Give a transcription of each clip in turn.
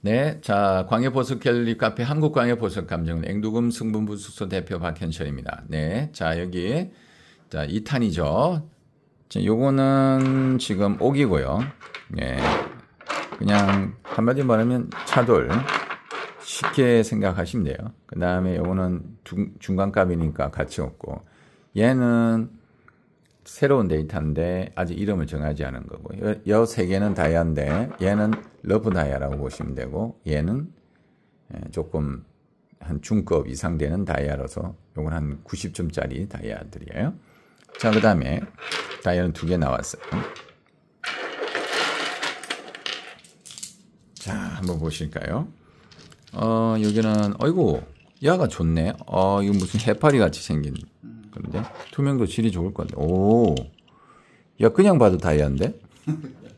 네, 자 광해보석 갤러리 카페 한국 광해보석 감정 앵두금 승분부 숙소 대표 박현철입니다. 네, 자 여기 자 2탄이죠. 자, 요거는 지금 옥이고요. 네, 그냥 한마디 말하면 차돌 쉽게 생각하시면 돼요. 그 다음에 요거는 중간값이니까 가치 없고 얘는 새로운 데이터인데 아직 이름을 정하지 않은 거고 요 세 개는 다이아인데 얘는 러브 다이아라고 보시면 되고 얘는 예, 조금 한 중급 이상 되는 다이아로서 요건 한 90점짜리 다이아들이에요. 자, 그 다음에 다이아는 두 개 나왔어요. 자, 한번 보실까요? 어, 여기는, 어이구, 야가 좋네. 어, 이거 무슨 해파리 같이 생긴 그런데 투명도 질이 좋을 건데. 오, 야 그냥 봐도 다이아인데?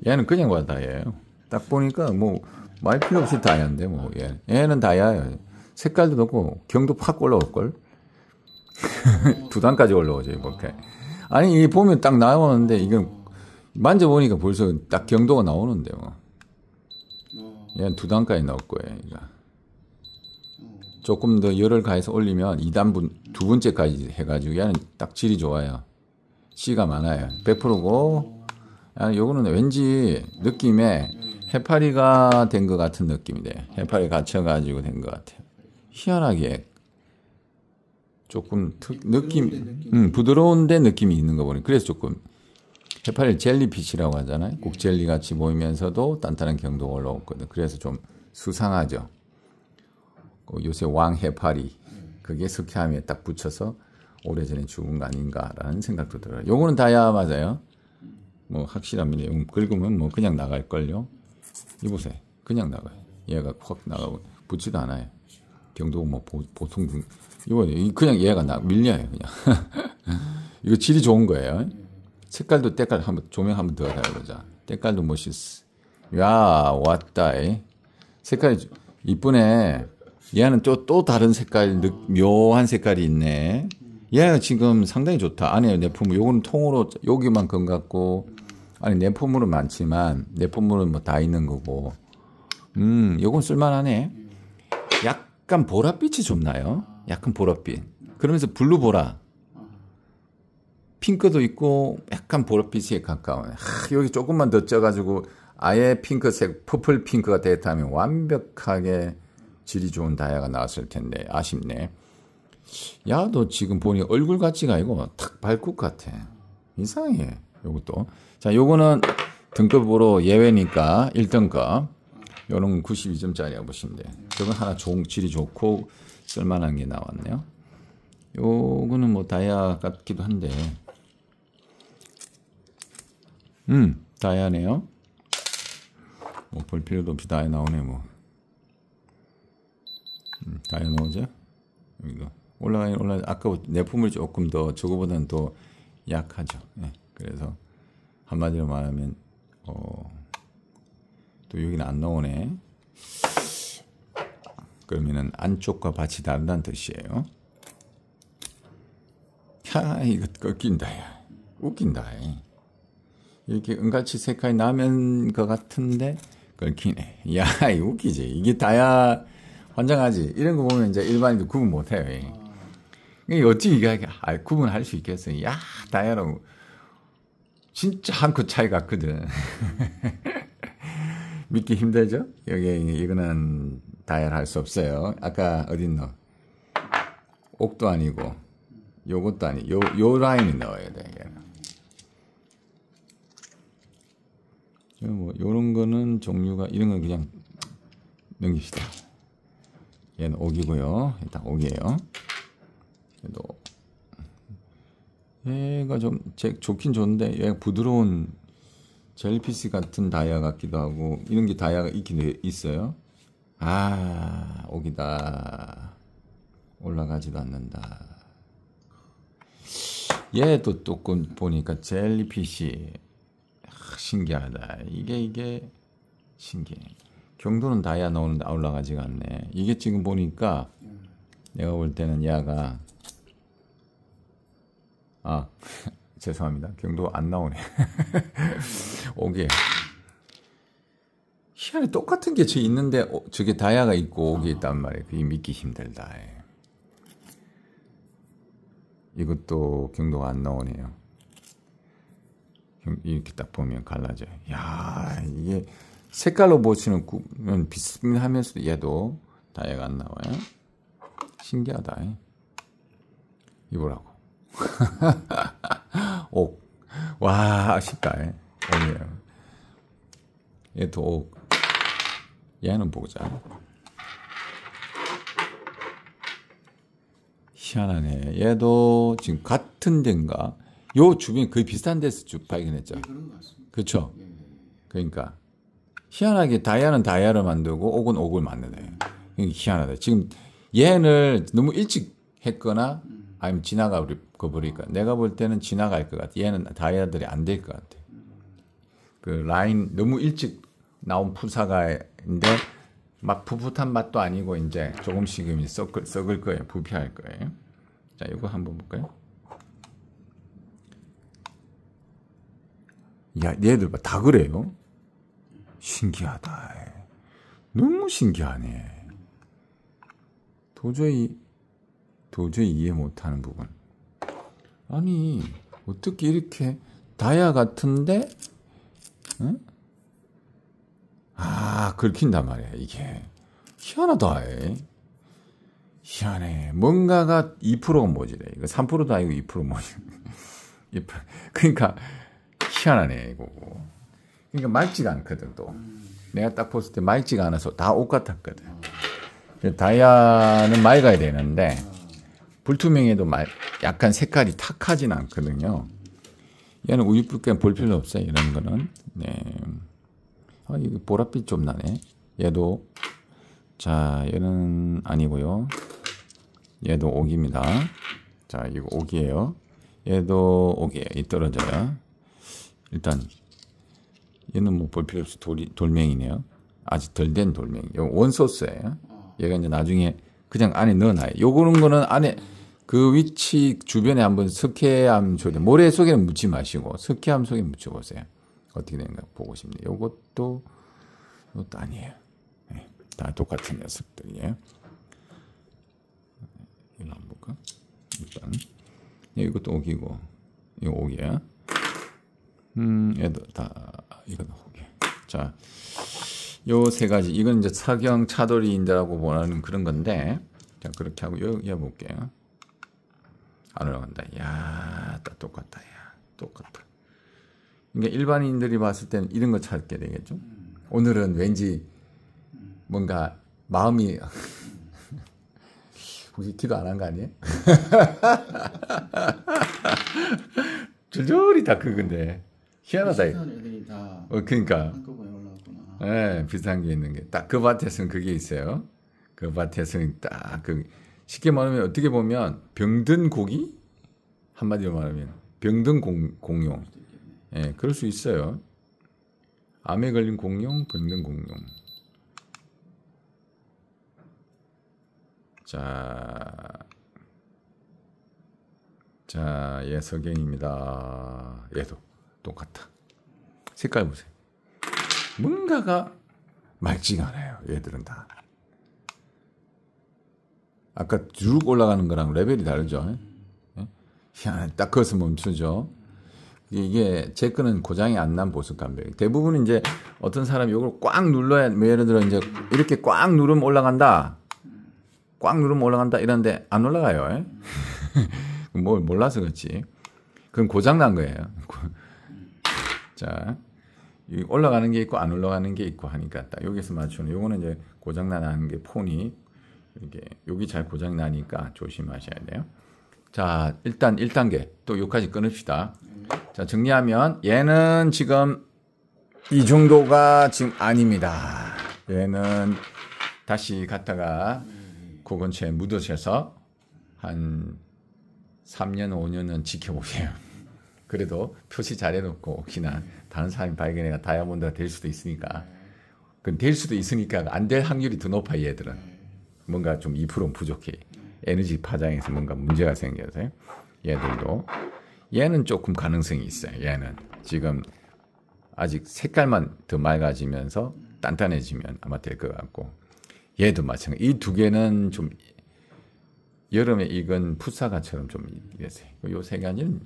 얘는 그냥 봐도 다이아예요. 딱 보니까 뭐 말 필요 없이 다이아인데 뭐 얘. 얘는 다이아예요. 색깔도 높고 경도 팍 올라올 걸. 두 단까지 올라오죠 이렇게. 아니 이 보면 딱 나오는데 이건 만져보니까 벌써 딱 경도가 나오는데 뭐. 얘는 두 단까지 나올 거예요. 이거. 조금 더 열을 가해서 올리면 2단분 두 번째까지 해가지고 얘는 딱 질이 좋아요. C가 많아요. 100%고 아, 요거는 왠지 느낌에 해파리가 된 것 같은 느낌이 돼요. 해파리 갇혀가지고 된 것 같아요. 희한하게 조금 특, 느낌, 음, 부드러운데 느낌이 있는 거 보니 그래서 조금 해파리 젤리피쉬라고 하잖아요. 꼭 젤리 같이 보이면서도 단단한 경도가 올라오거든. 그래서 좀 수상하죠. 그 요새 왕해파리 그게 석회암에 딱 붙여서 오래전에 죽은 거 아닌가라는 생각도 들어요. 요거는 다야 맞아요. 뭐 확실합니다. 용 긁으면 뭐 그냥 나갈걸요. 이보세요. 그냥 나가요. 얘가 확 나가고 붙지도 않아요. 경도 뭐 보, 보통 이거 그냥 얘가 나 밀려요 그냥. 이거 질이 좋은 거예요. 색깔도 때깔 한번 조명 한번 더 달아보자. 때깔도 멋있어. 야 왔다. 색깔이 이쁘네. 얘는 또, 또 다른 색깔, 묘한 색깔이 있네. 얘가 지금 상당히 좋다. 안에 내품, 요거는 통으로 여기만큼 같고, 아니, 내품으로 많지만, 내품으로는 뭐 다 있는 거고. 음, 요건 쓸만하네. 약간 보랏빛이 좀 나요. 약간 보랏빛. 그러면서 블루 보라. 핑크도 있고, 약간 보랏빛에 가까운. 하, 여기 조금만 더 쪄가지고, 아예 핑크색, 퍼플 핑크가 됐다면 완벽하게 질이 좋은 다이아가 나왔을 텐데 아쉽네. 야, 너 지금 보니 얼굴 같지가 아니고 탁 발굽 같아. 이상해. 요것도. 자, 요거는 등급으로 예외니까 1등급. 요런 92점짜리라고 보시면 돼. 저건 하나 종, 질이 좋고 쓸만한 게 나왔네요. 요거는 뭐 다이아 같기도 한데. 음, 다이아네요. 뭐 볼 필요도 없이 다이아 나오네 뭐. 음, 다이아노죠 여기도 올라가 올라 아까 내품을 조금 더 저거보다는 더 약하죠. 네. 그래서 한마디로 말하면 어, 또 여기는 안 나오네. 그러면은 안쪽과 밭이 다르다는 뜻이에요. 야 이거 꺾인다 야 웃긴다 이렇게 은갈치 색깔이 나면 것 같은데 꺾이네 야 웃기지 이게 다야 환장하지. 이런 거 보면 이제 일반인도 구분 못 해요. 이게 어찌 이게 아, 구분할 수 있겠어요. 야, 다이아로 진짜 한 끗 차이 같거든. 믿기 힘들죠? 여기 이거는 다이아를 할수 없어요. 아까 어딨노? 옥도 아니고 요것도 아니. 요, 요 라인이 넣어야 돼. 얘는. 뭐 요런 거는 종류가 이런 건 그냥 넘깁시다. 얘는 옥이고요. 일단 옥이에요. 그래도 얘가 좀 제, 좋긴 좋은데 얘가 부드러운 젤피스 같은 다이아 같기도 하고 이런 게 다이아가 있긴 있어요. 아 옥이다. 올라가지도 않는다. 얘도 또 보니까 젤리피시 아, 신기하다. 이게 이게 신기해. 경도는 다이아 나오는데 올라가지가 않네. 이게 지금 보니까 내가 볼 때는 야가 아 죄송합니다. 경도 안 나오네. 오게 희한해 똑같은 게 저 있는데 어, 저게 다이아가 있고 옥이 있단 말이에요. 그게 믿기 힘들다. 예. 이것도 경도가 안 나오네요. 이렇게 딱 보면 갈라져요. 야 이게 색깔로 보시는 면 비슷하면서도 얘도 다이아가 안 나와요. 신기하다. 이보라고. 옥. 와, 아쉽다. 옥이에요. 얘도 옥. 얘는 보자. 희한하네. 얘도 지금 같은 데인가? 요 주변 거의 비슷한 데서 쭉 발견했죠. 그렇죠. 네. 그러니까 희한하게 다이아는 다이아를 만들고 옥은 옥을 만드네. 희한하다. 지금 얘를 너무 일찍 했거나 아니면 지나가 버리니까 내가 볼 때는 지나갈 것 같아. 얘는 다이아들이 안 될 것 같아. 그 라인 너무 일찍 나온 푸사가인데 막 풋풋한 맛도 아니고 이제 조금씩은 썩을, 썩을 거예요. 부패할 거예요. 자, 이거 한번 볼까요? 야, 얘들 봐. 다 그래요. 신기하다. 너무 신기하네. 도저히, 도저히 이해 못하는 부분. 아니, 어떻게 이렇게 다이아 같은데, 응? 아, 긁힌단 말이야, 이게. 희한하다, 에. 희한해. 뭔가가 2%가 뭐지래. 이거 3%도 아니고 2% 뭐지. 그러니까, 희한하네, 이거. 그러니까 맑지가 않거든, 또. 내가 딱 봤을 때 맑지가 않아서 다 옷 같았거든. 다이아는 맑아야 되는데, 불투명해도 말, 약간 색깔이 탁하진 않거든요. 얘는 우유빛깔 볼 필요 없어요, 이런 거는. 네. 아, 이거 보랏빛 좀 나네. 얘도. 자, 얘는 아니고요. 얘도 옥입니다. 자, 이거 옥이에요. 얘도 옥이에요. 이 떨어져요. 일단 얘는 뭐 볼 필요 없이 돌이, 돌멩이네요. 아직 덜 된 돌멩이. 이거 원소스예요. 얘가 이제 나중에 그냥 안에 넣어놔요. 요거는 거는 안에 그 위치 주변에 한번 석회암 속에 모래 속에는 묻지 마시고 석회암 속에 묻혀보세요. 어떻게 되는가 보고 싶네요. 요것도 이것도 아니에요. 네, 다 똑같은 녀석들이에요. 이거 한번 볼까? 일단 네, 이것도 옥이고 이거 옥이야. 음, 얘도 다 이건 옥이. 자, 요 세 가지 이건 이제 사경 차돌이인데라고 보는 그런 건데 자 그렇게 하고 요, 요 볼게요. 안 올라간다. 야, 다 똑같다. 야, 똑같다. 그러니까 일반인들이 봤을 때는 이런 거 찾게 되겠죠. 오늘은 왠지 뭔가 마음이 혹시 기도 안 한 거 아니에요? 줄줄이 다 그건데 희한하다. 애들이 다 어, 그러니까. 네, 비슷한 게 있는 게 딱 그 밭에서는 그게 있어요. 그 밭에서는 딱 그 쉽게 말하면 어떻게 보면 병든 고기 한마디로 말하면 병든 공, 공용. 예, 네, 그럴 수 있어요. 암에 걸린 공룡, 병든 공룡. 자, 자, 얘 석영입니다. 얘도 똑같아. 색깔 보세요. 뭔가가 맑지가 않아요. 얘들은 다. 아까 쭉 올라가는 거랑 레벨이 다르죠. 예? 딱 거기서 멈추죠. 이게 제 거는 고장이 안 난 보습 감백. 대부분 이제 어떤 사람이 이걸 꽉 눌러야 뭐 예를 들어 이제 이렇게 꽉 누르면 올라간다. 꽉 누르면 올라간다 이런데 안 올라가요. 뭘 몰라서 그렇지. 그건 고장 난 거예요. 자, 올라가는 게 있고 안 올라가는 게 있고 하니까 딱 여기서 맞추는 요거는 이제 고장 나는 게 폰이 이렇게 여기 잘 고장 나니까 조심하셔야 돼요. 자, 일단 1단계 또 여기까지 끊읍시다. 자, 정리하면 얘는 지금 이 정도가 지금 아닙니다. 얘는 다시 갔다가 그 근처에 묻으셔서 한 3년, 5년은 지켜보세요. 그래도 표시 잘 해놓고 혹시나 다른 사람이 발견해가 다이아몬드가 될 수도 있으니까 그건 될 수도 있으니까 안 될 확률이 더 높아 얘들은 뭔가 좀2% 부족해 에너지 파장에서 뭔가 문제가 생겨서 얘들도 얘는 조금 가능성이 있어요. 얘는 지금 아직 색깔만 더 맑아지면서 단단해지면 아마 될 것 같고 얘도 마찬가지. 이 두 개는 좀 여름에 익은 풋사과처럼 좀 이랬어요. 요 세 가지는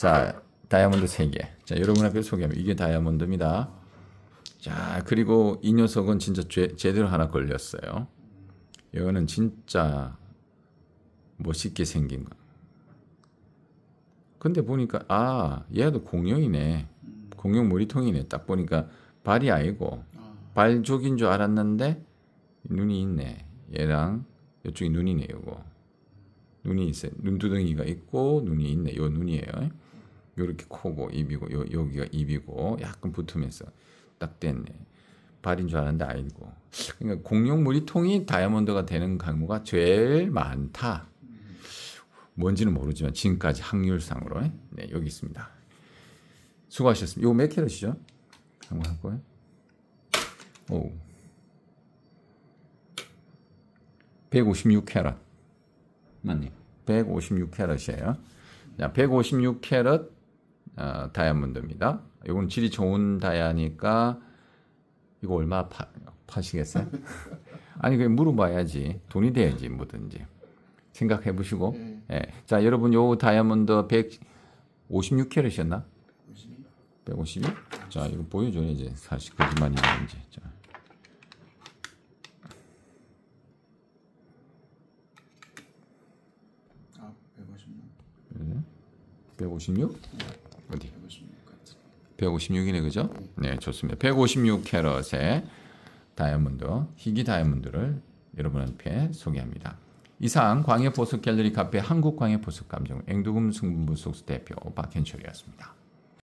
자 다이아몬드 세 개. 자 여러분 앞에 소개하면 이게 다이아몬드입니다. 자 그리고 이 녀석은 진짜 죄, 제대로 하나 걸렸어요. 이거는 진짜 멋있게 생긴 거. 근데 보니까 아 얘도 공룡이네. 공룡 머리통이네. 딱 보니까 발이 아니고 발족인 줄 알았는데 눈이 있네. 얘랑 이쪽이 눈이네 요거. 눈이 있어요. 눈두덩이가 있고 눈이 있네. 요 눈이에요. 요렇게 코고 입이고 요 여기가 입이고 약간 붙으면서 딱 됐네. 발인 줄 알았는데 아니고. 그러니까 공룡 무리통이 다이아몬드가 되는 경우가 제일 많다. 뭔지는 모르지만 지금까지 확률상으로 네, 여기 있습니다. 수고하셨습니다. 요몇 캐럿이죠? 한번 할 거예요. 오. 156 캐럿. 맞네. 156 캐럿이에요. 자, 156 캐럿 어, 다이아몬드입니다. 이건 질이 좋은 다이아니까 이거 얼마 파, 파시겠어요? 아니 그냥 물어봐야지. 돈이 돼야지 뭐든지. 생각해 보시고. 네. 예. 자, 여러분 요 다이아몬드 156캐럿이었나? 152? 자, 이거 보여줘야지. 사실 거짓말이 아닌지. 자. 아, 156. 네. 156? 어디? 156이네, 그죠? 네, 좋습니다. 156 캐럿의 다이아몬드, 희귀 다이아몬드를 여러분한테 소개합니다. 이상 광해 보석 갤러리 카페 한국 광해 보석 감정 앵두금 승분부 속수 대표 박현철이었습니다.